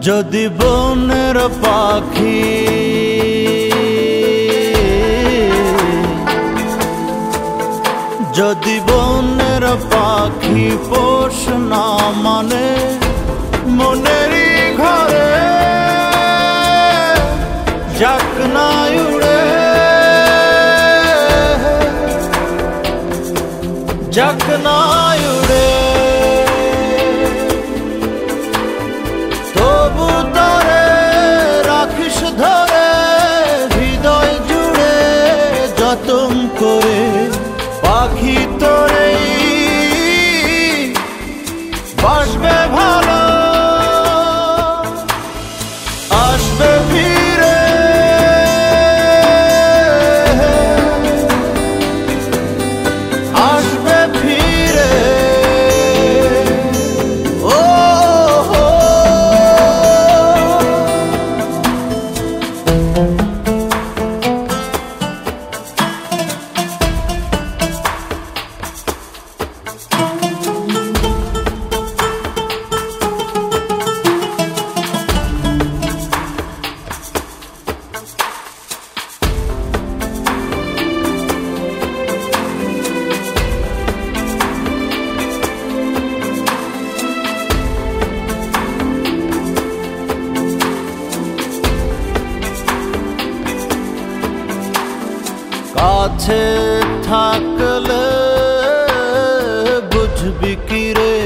যদি বনের পাখি যদি বনের পাখি পোষ না মানে মনেরই ঘরে যাক না উড়ে। যাক না উড়ে। কাছে থাকলে বুঝবি কি রে?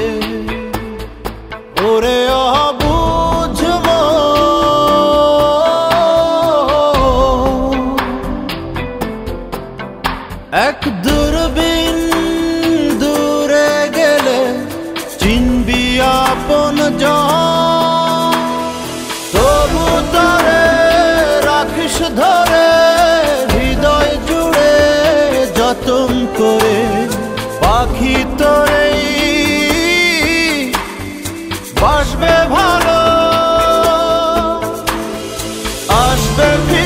ওরে অবুঝব এক দূরবীন দূরে গেলে চিনবি আপন জন। তোরে বাসবে ভালো আসবে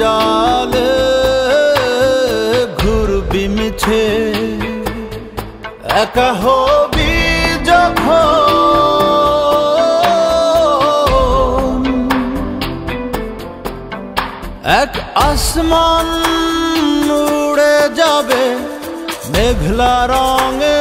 জালে ঘুরবি মিছে একা হবি যখন। এক আসমান উড়ে যাবে মেঘলা রঙের